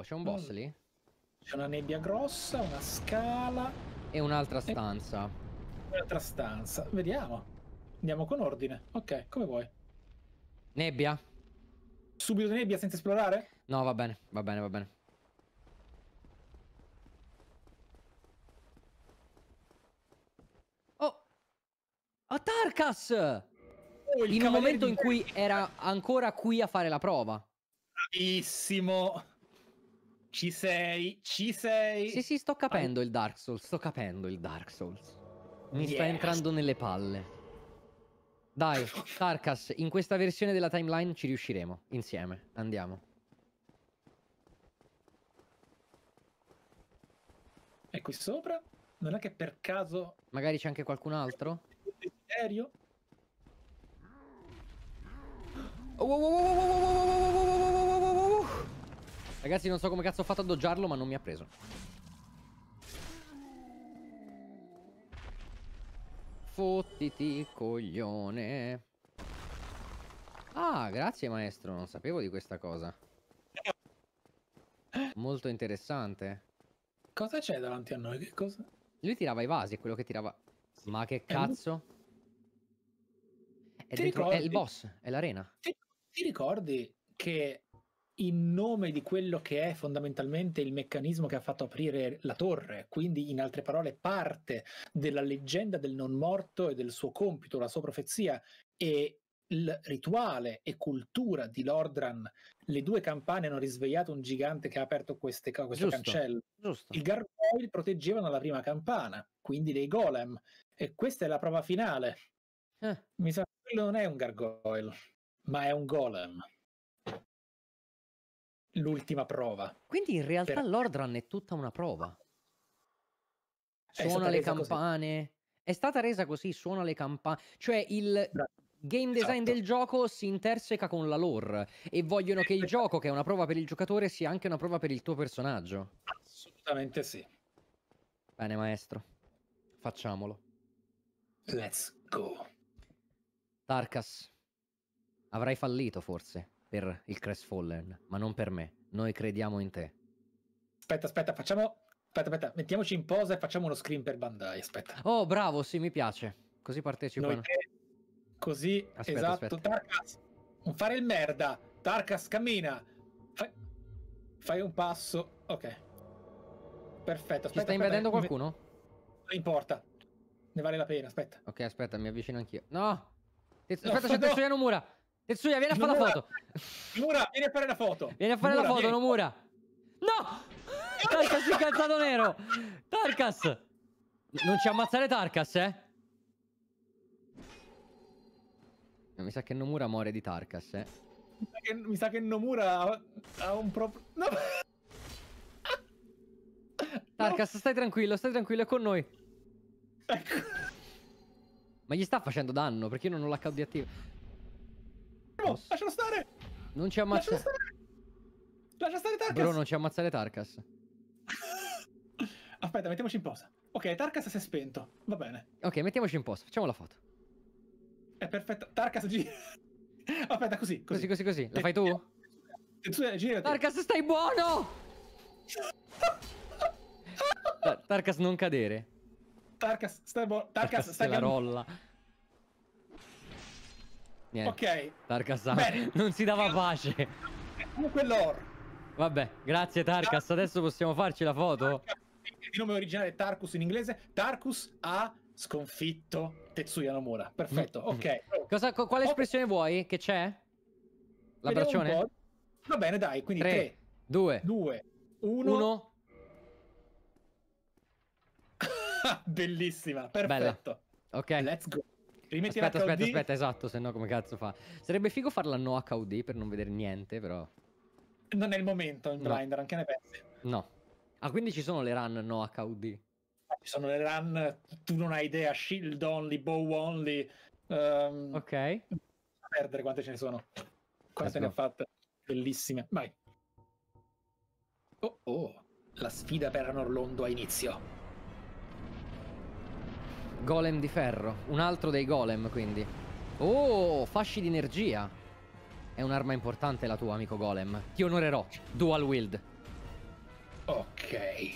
Oh, c'è un boss Mm. lì? C'è una nebbia grossa, una scala E un'altra stanza. e un'altra stanza. Vediamo. Andiamo con ordine. Ok, come vuoi. Nebbia? Subito nebbia senza esplorare? No, va bene, va bene, va bene. Oh! A Tarkas! Oh, In un momento in cui era ancora qui a fare la prova. Bravissimo. Ci sei, ci sei. Sì, sì, sto capendo ah. il Dark Souls, sto capendo il Dark Souls. Mi yes. sta entrando nelle palle. Dai, Tarkas, in questa versione della timeline ci riusciremo, insieme. Andiamo. E qui sopra? Non è che per caso... Magari c'è anche qualcun altro? Serio? Oh, oh, oh, oh, oh, oh, oh. Ragazzi, non so come cazzo ho fatto a doggiarlo, ma non mi ha preso. Fottiti, coglione. Ah, grazie maestro, non sapevo di questa cosa. Molto interessante. Cosa c'è davanti a noi? Che cosa? Lui tirava i vasi, è quello che tirava... Ma che lui- cazzo? È, dentro- è il boss, è l'arena. Ti ricordi che in nome di quello che è fondamentalmente il meccanismo che ha fatto aprire la torre, quindi in altre parole parte della leggenda del non morto e del suo compito, la sua profezia e il rituale e cultura di Lordran, le due campane hanno risvegliato un gigante che ha aperto queste, questo Giusto. cancello. Giusto. I gargoyle proteggevano la prima campana, quindi dei golem, e questa è la prova finale. Eh, Mi sa che quello non è un gargoyle, ma è un golem. L'ultima prova. Quindi in realtà Per- l'Ordran è tutta una prova. Suona le resa così. campane. È stata resa così, suona le campane. Cioè il Bra- game design Esatto. del gioco si interseca con la lore e vogliono che il Esatto. gioco, che è una prova per il giocatore, sia anche una prova per il tuo personaggio. Assolutamente sì. Bene, maestro. Facciamolo. Let's go. Tarkas, avrai fallito forse per il Crestfallen, ma non per me. Noi crediamo in te. Aspetta, aspetta, facciamo. Aspetta, aspetta, mettiamoci in posa e facciamo uno screen per Bandai. Aspetta. Oh, bravo, sì, mi piace. Così partecipano. Noi tre, così, Aspetta, esatto. aspetta. Tarkas, non fare il merda. Tarkas, cammina. Fai, fai un passo. Ok. Perfetto. Aspetta, Ci sta aspetta, invadendo qualcuno? Non importa. Ne vale la pena, aspetta. Ok, aspetta, mi avvicino anch'io. No! Tez- No, aspetta, c'è no. Tetsuya Nomura! Tetsuya, vieni a fare la Nomura. foto! Mura, vieni a fare la foto. Vieni a fare la Nomura, foto, vieni. Nomura! No! Tarkas incazzato nero! Tarkas! Non ci ammazzare Tarkas, eh? Mi sa che Nomura muore di Tarkas, eh? Mi sa che- Mi sa che Nomura ha, ha un proprio... No. Tarkas, stai tranquillo, stai tranquillo, è con noi. No. Ecco. Ma gli sta facendo danno, perché io non ho l'HD attivo. No, lascialo stare. Non ci ammazzare... stare. Lascia stare Tarkas. Bro, non ci ammazzare Tarkas. Aspetta, mettiamoci in posa. Ok, Tarkas si è spento. Va bene. Ok, mettiamoci in posto, facciamo la foto. È perfetto. Tarkas gira. Aspetta, così, Così, così. così, così. La fai tu? Tetsuya, girati. Tarkas, stai buono! Ta- Tarkas, non cadere. Tarkas, stai buono. Tarkas, se stai la rolla. Niente. Ok. Tarkas Bene. non si dava pace. Comunque lore. Vabbè, grazie Tarkas. Adesso possiamo farci la foto? Il nome originale è Tarkus in inglese. Tarkus ha sconfitto Tetsuya Nomura. Perfetto, Mm. ok. Cosa, co- quale espressione vuoi? Che c'è? L'abbraccione? Va bene, dai, quindi 3, 3, 2, 2, 1. 1. Bellissima, perfetto. Ok. Let's go. Rimetti Aspetta, l'HUD. aspetta, aspetta, esatto, se no come cazzo fa? Sarebbe figo farla no HUD per non vedere niente, però... Non è il momento in No. blinder, anche ne pensi. No. Ah, quindi ci sono le run no HUD? Ci sono le run, tu non hai idea, shield only, bow only. ehm, Ok. perdere quante ce ne sono. Quante ne go. ha fatte? Bellissime. Vai. Oh oh, la sfida per Anorlondo ha inizio. Golem di ferro. Un altro dei golem, quindi. Oh, fasci di energia. È un'arma importante la tua, amico golem. Ti onorerò. Dual wield. Ok.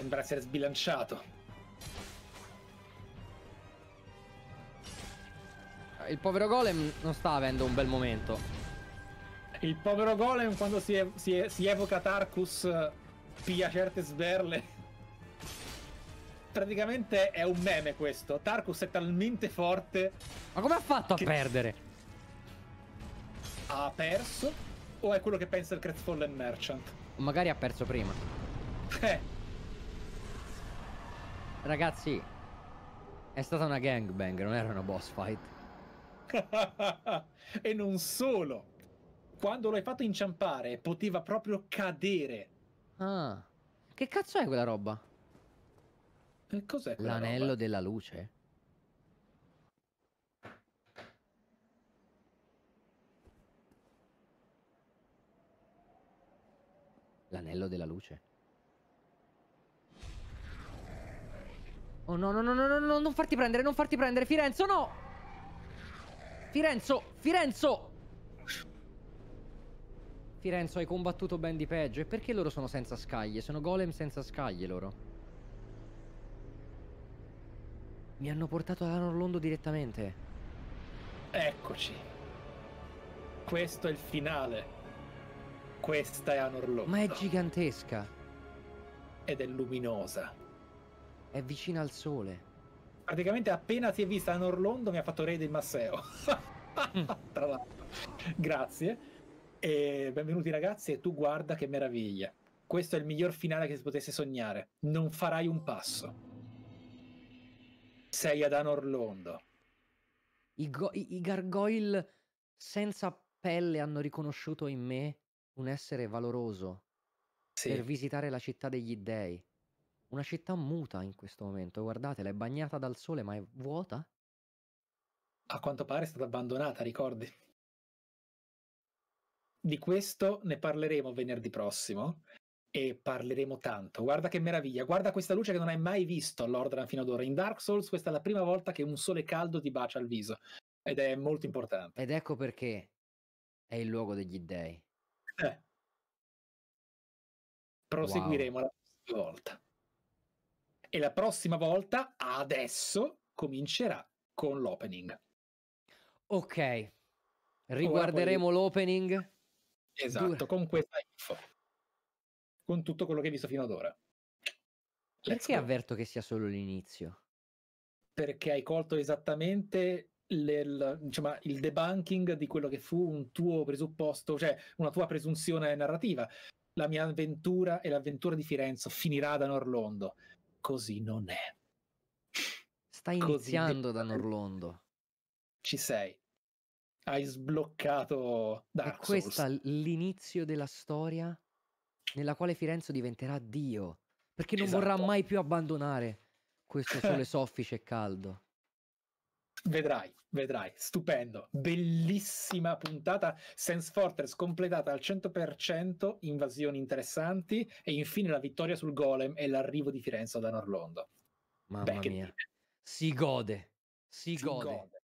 Sembra essere sbilanciato. Il povero golem non sta avendo un bel momento. Il povero golem quando si, e- si si evoca Tarkus piglia certe sberle. Praticamente è un meme questo. Tarkus è talmente forte, Ma come ha fatto a perdere? ha perso, o è quello che pensa il Crestfallen Merchant? Magari ha perso prima. Eh, Ragazzi, è stata una gangbang, non era una boss fight. e non solo. Quando lo hai fatto inciampare, poteva proprio cadere. Ah. Che cazzo è quella roba? E cos'è quella L'anello della luce? L'anello della luce? Oh no, no, no, no, no, no, non farti prendere, non farti prendere, Firenzo, no! Firenzo, Firenzo! Firenzo, hai combattuto ben di peggio. E perché loro sono senza scaglie? Sono golem senza scaglie loro. Mi hanno portato all'Anorlondo direttamente. Eccoci. Questo è il finale. Questa è Anorlondo. Ma è gigantesca. Ed è luminosa. È vicina al sole. Praticamente appena si è vista Anorlondo mi ha fatto raid il Masseo. Tra l'altro. Grazie. E benvenuti ragazzi e tu guarda che meraviglia. Questo è il miglior finale che si potesse sognare. Non farai un passo. Sei ad Anorlondo. I, go- i- i gargoyle senza pelle hanno riconosciuto in me un essere valoroso Sì. per visitare la città degli dei. Una città muta in questo momento. Guardatela, è bagnata dal sole, ma è vuota? A quanto pare è stata abbandonata, ricordi? Di questo ne parleremo venerdì prossimo e parleremo tanto. Guarda che meraviglia, guarda questa luce che non hai mai visto all'Ordran fino ad ora. In Dark Souls questa è la prima volta che un sole caldo ti bacia il viso ed è molto importante. Ed ecco perché è il luogo degli dei. Eh. Proseguiremo la prossima volta. E la prossima volta, adesso, comincerà con l'opening. Ok. Riguarderemo l'opening. Esatto, Dura. con questa info. Con tutto quello che hai visto fino ad ora. Let's Perché go. avverto che sia solo l'inizio? Perché hai colto esattamente il, diciamo, il debunking di quello che fu un tuo presupposto, cioè una tua presunzione narrativa. La mia avventura e l'avventura di Firenze finirà ad Anorlondo. Così non è. Sta iniziando da. Norlondo. Ci sei. Hai sbloccato È Dark Souls. l'inizio della storia nella quale Firenze diventerà Dio. Perché non Esatto. vorrà mai più abbandonare questo sole soffice e caldo. Vedrai, vedrai, stupendo, bellissima puntata, Sense Fortress completata al 100%, invasioni interessanti e infine la vittoria sul golem e l'arrivo di Firenze ad Anorlondo. Mamma che mia. Si gode. Si, si gode. gode.